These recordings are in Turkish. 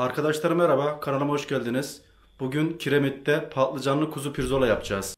Arkadaşlar merhaba, kanalıma hoş geldiniz. Bugün kiremitte patlıcanlı kuzu pirzola yapacağız.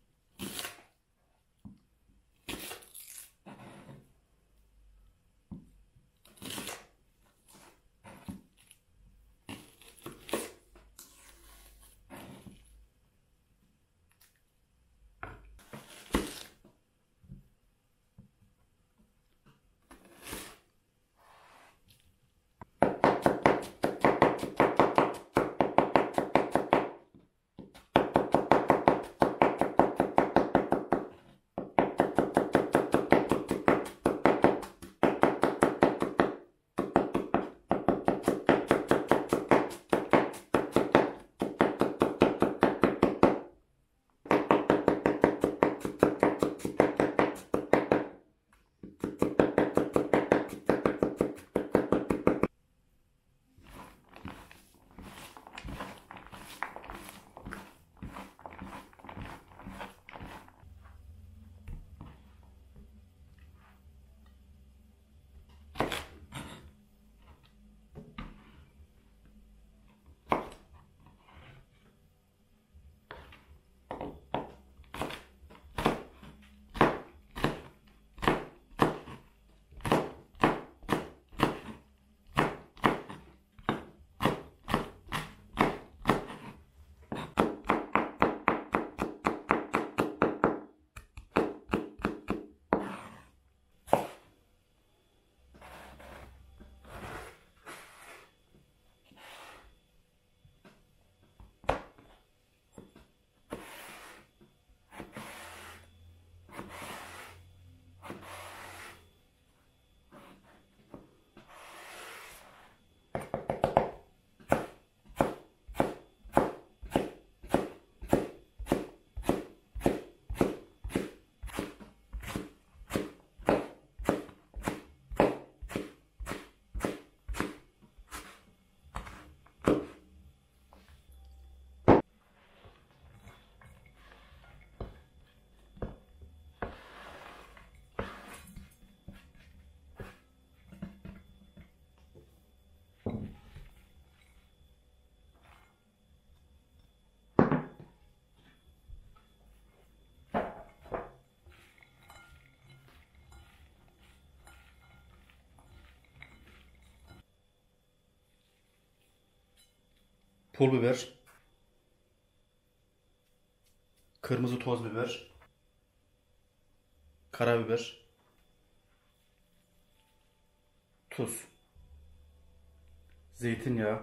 Pul biber, kırmızı toz biber, karabiber, tuz, zeytinyağı,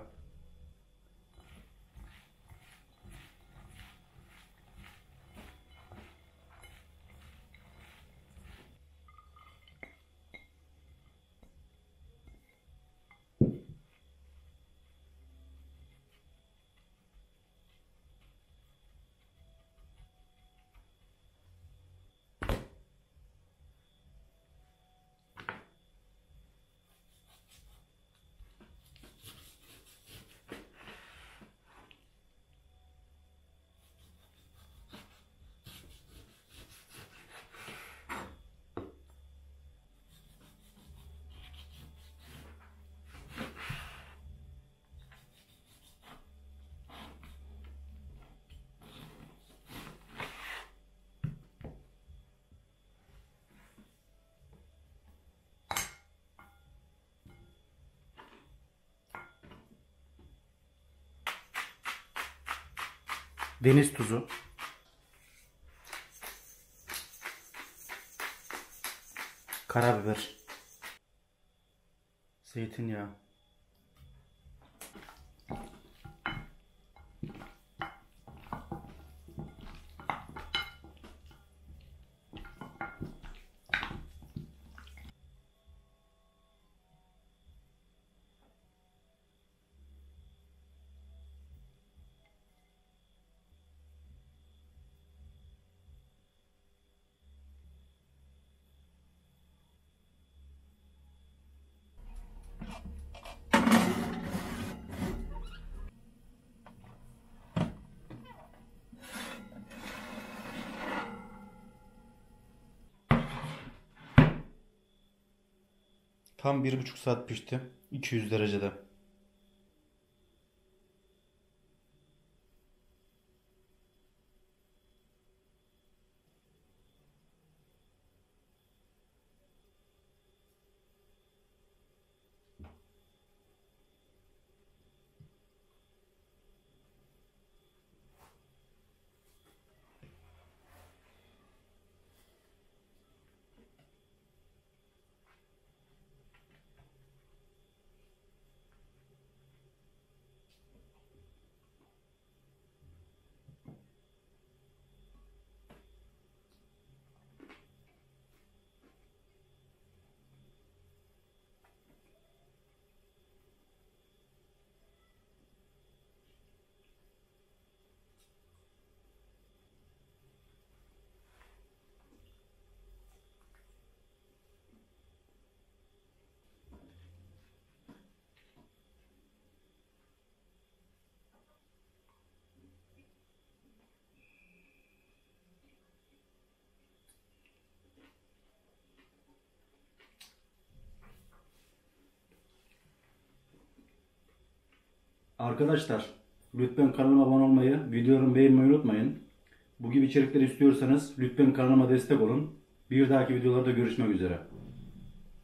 deniz tuzu, karabiber, zeytinyağı, Tam bir buçuk saat pişti. 200 derecede. Arkadaşlar lütfen kanalıma abone olmayı, videolarımı beğenmeyi unutmayın. Bu gibi içerikler istiyorsanız lütfen kanalıma destek olun. Bir dahaki videolarda görüşmek üzere.